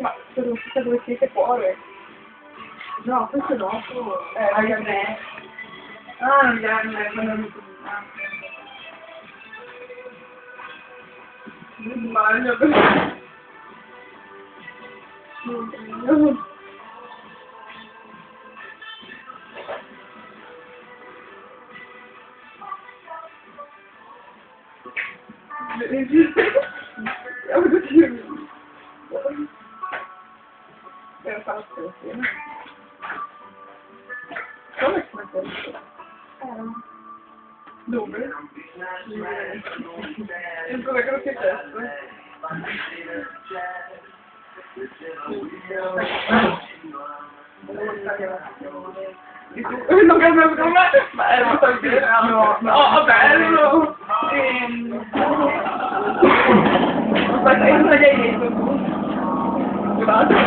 ma sono tutte do siete agora não foi dopo. Eh, É, a me. Ah, já não é não não não sbaglio perché... não Thank you. Что вы смотрите? Добрый. Это так архитектор. Non che non non è bello, no, no, bello. Aspetta, io non gli hai detto tu. Okay.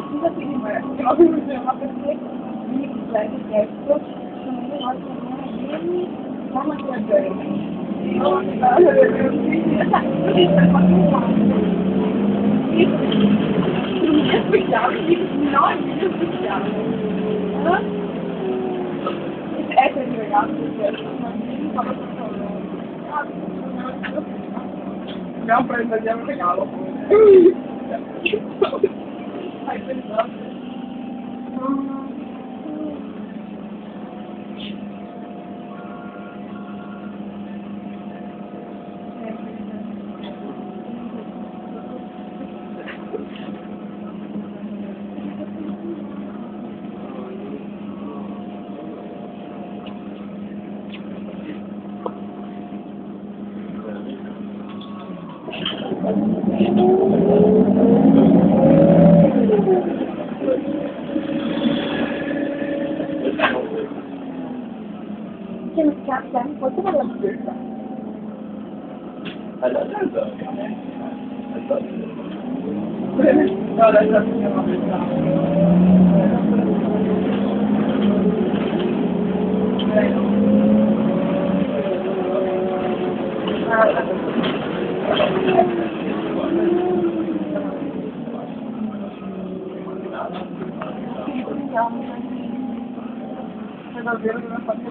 precisa ter uma pessoa de leve gesto, também nós temos uma formatura grande. Essa é legal, porque eu não para fazer um regalo. I would love it. பத்து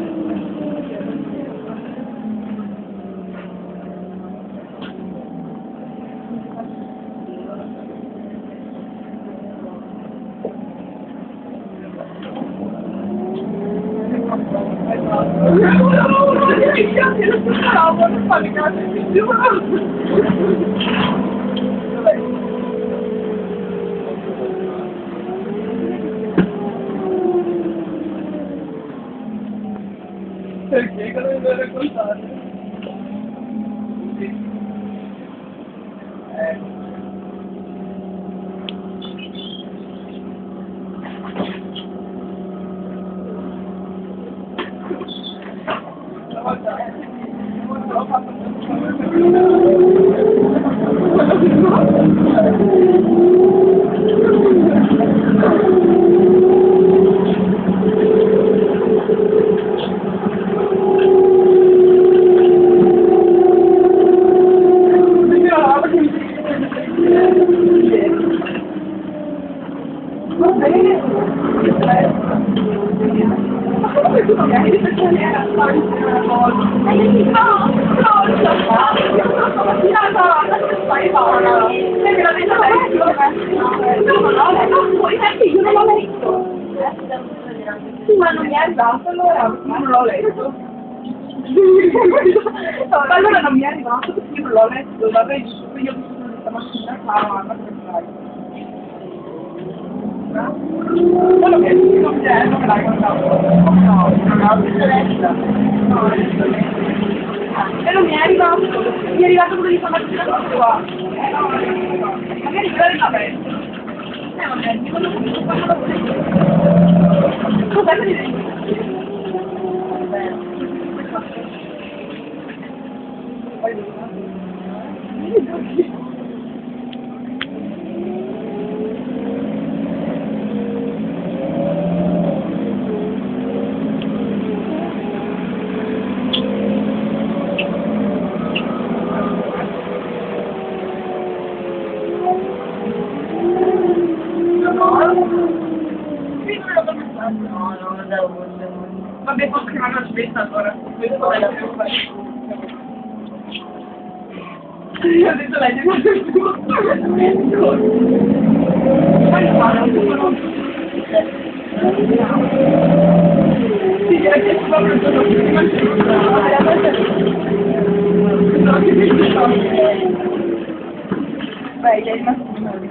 Adică nu e de recoltare. Sì, ma non mi è arrivato, allora non l'ho letto. Ma allora non mi è arrivato perché io non l'ho letto, vabbè, io ho stamattina qua, ma che fai? Quello che non c'è, non me l'hai contato. No, No, E non mi è arrivato. Mi è arrivato quello di stamattina qua. Eh no, magari quello è aperto. Eh vabbè, dico non mi fanno Cos'è che devi Poi No, Dito lang yun. Ay, parang sumunod. Sige, kasi pa rin ito. Kaya ba siya? Bakit ito siya? Bakit ito siya?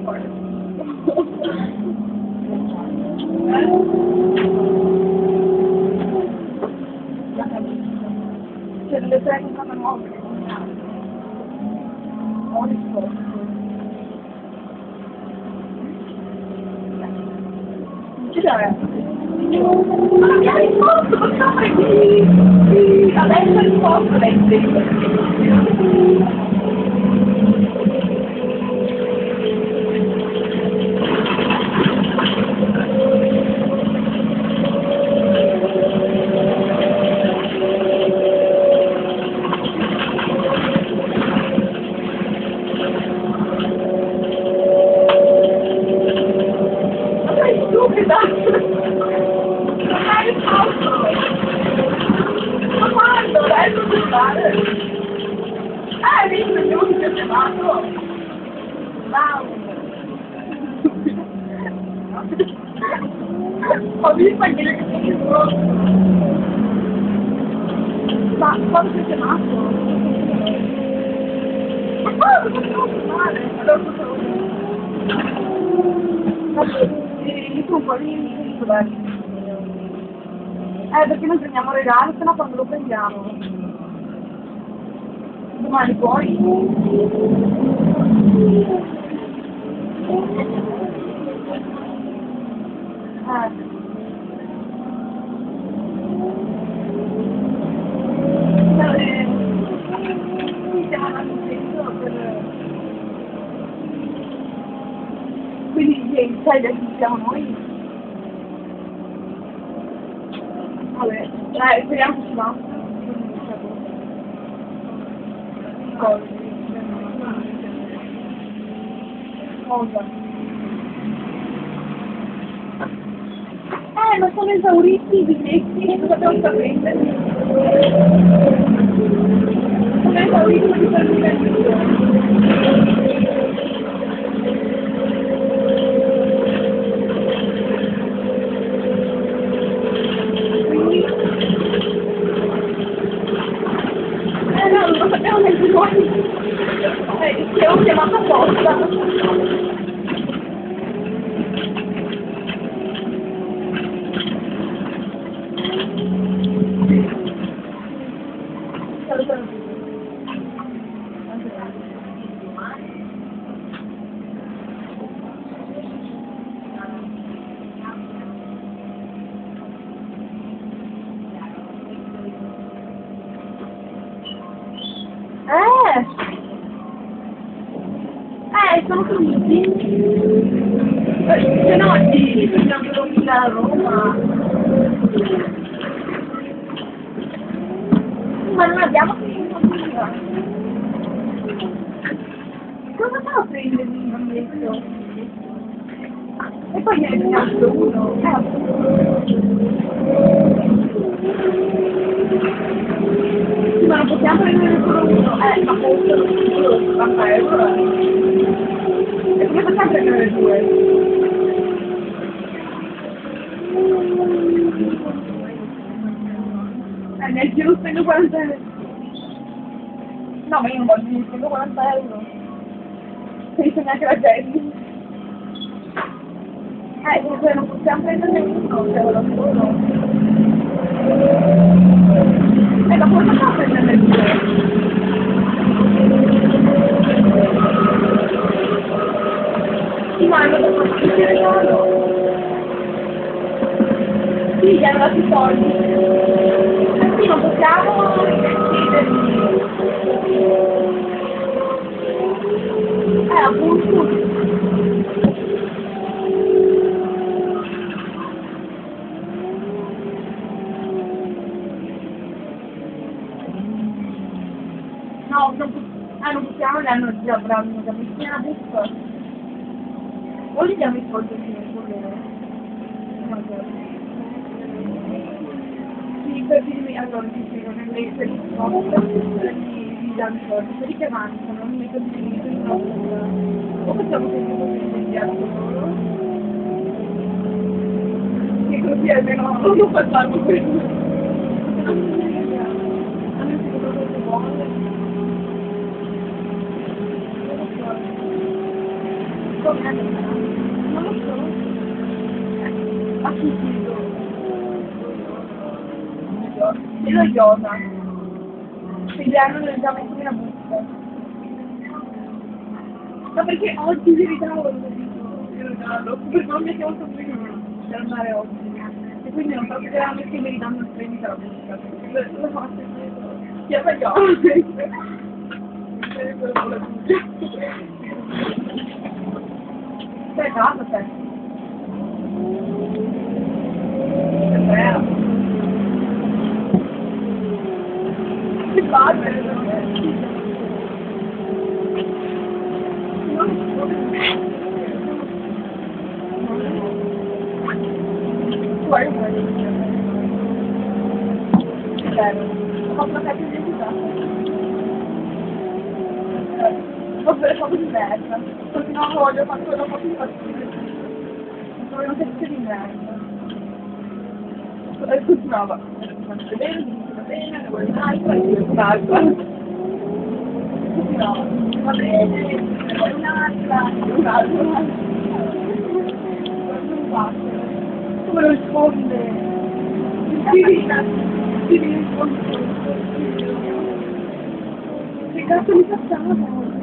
important. Anche le cose Ma quando ho chiamato? Ma quando ti ho chiamare? Allora cosa il gruppo lì dov'è? Eh, perché noi prendiamo regalo, se no quando lo prendiamo? Domani puoi? Gauri की विशेष चीज़ मतलब उसका sono finiti. Eh, Se no, oggi facciamo dormire a Roma. Ma non abbiamo finito ancora. Cosa fa a prendere il biglietto? E poi ne hai preso uno. Eh. Ma non possiamo prendere solo uno. Eh, ma costano solo 70 euro. A eu tia não tem no guarda-roupa. Não, mãe, não pode ir no guarda-roupa. Tem que me agradecer. Ai, eu não posso sempre nem isso, não, eu não posso, não. É da coisa que eu faço, né, facciamo a prendere due? Sì, ma hanno dato il regalo. Sì, gli hanno dato i soldi. Eh sì, non possiamo deciderci. Eh, appunto. No, non, ah, non possiamo, le hanno già bravi, già messi nella buffa. O li diamo i soldi fino a Sì, per dirmi, allora ti spiego, nelle per il posto gli gli danno i soldi, quelli che avanzano, non mettono in in una O facciamo che tipo di inviato loro? Che così almeno non facciamo questo. A me E lo yoga. Hanno già messo nella busta. Ma perché oggi vi ritrovavo il regalo? Perché non mi chiamo sempre per andare oggi. E quindi non so se veramente che mi ridanno il premio per la busta. Lo faccio. Io. Casa te? È palle, Tu hai Você só de merda. Porque na roda eu passo toda a oportunidade. Então eu não tenho que ser merda. Un'altra, vuoi un'altra. Continuava. Va bene, un'altra, un'altra. Come lo risponde? Sì, mi risponde. Che cazzo mi facciamo?